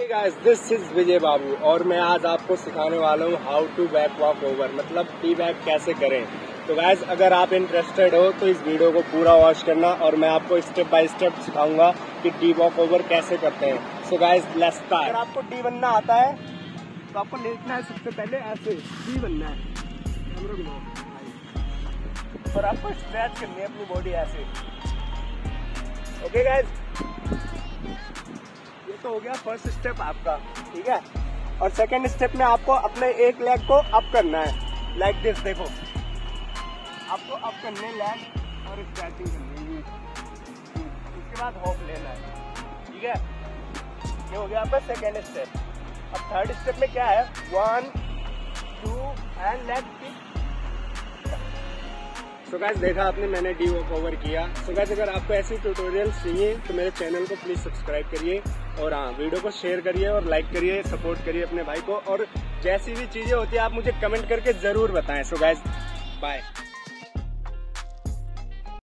Guys this is Vijay Babu और मैं आज आपको सिखाने वाला हूँ how to back walkover मतलब टी बैक कैसे करें। तो गाइस अगर आप इंटरेस्टेड हो तो इस वीडियो को पूरा वॉच करना और मैं आपको स्टेप बाय स्टेप सिखाऊँगा कि टी वॉक ओवर कैसे करते हैं। सो गाइस स्टार्ट अगर आपको टी बनना आता है तो आपको लेटना है सबसे पहले ऐसे टी बनना है। और आपको स्ट्रेच करनी है अपनी बॉडी ऐसे। ओके गाइस तो हो गया फ़र्स्ट स्टेप आपका, ठीक है? और सेकेंड स्टेप में आपको अपने एक लेग को अप करना है। लाइक दिस देखो। आपको अप करने लेग और स्ट्रेचिंग करनी है। उसके बाद हॉप लेना है, ठीक है? ये हो गया आपका सेकेंड स्टेप अब थर्ड स्टेप में क्या है? One two and leg so guys देखा आपने, मैंने डी वो कवर किया। सो गैस अगर आपको ऐसी ट्यूटोरियल चाहिए तो मेरे चैनल को प्लीज़ सब्सक्राइब करिए और हाँ वीडियो को शेयर करिए और लाइक करिए सपोर्ट करिए अपने भाई को। और जैसी भी चीज़ें होती है, आप मुझे कमेंट करके ज़रूर बताएँ। सो गैस बाय